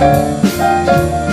Yes,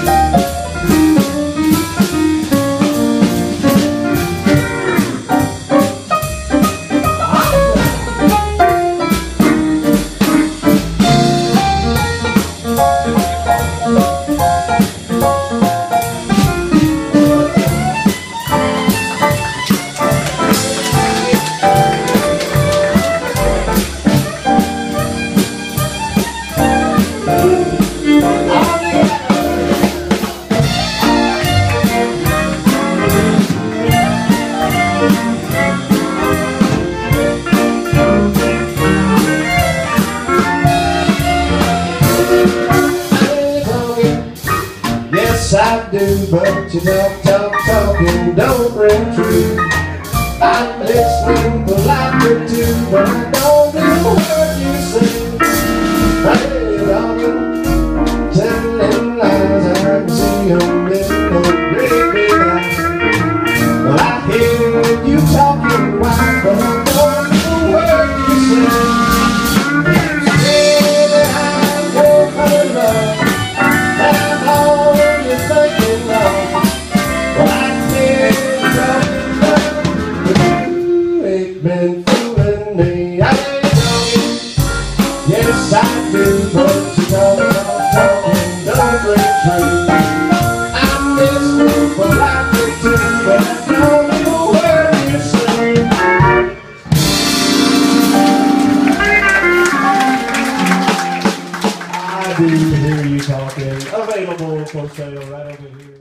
I do, but you talk, talk, talking don't ring true. I'm listening politely too, but I don't know what you say. Hey, darling, telling lies, I see them in the great big. Well, I hear you talking wild, but I don't know what you say. Been me. I ain't yes I do, but you talk, talking, don't politely too, but I don't know what you. I do hear you talking. Available for sale right over here.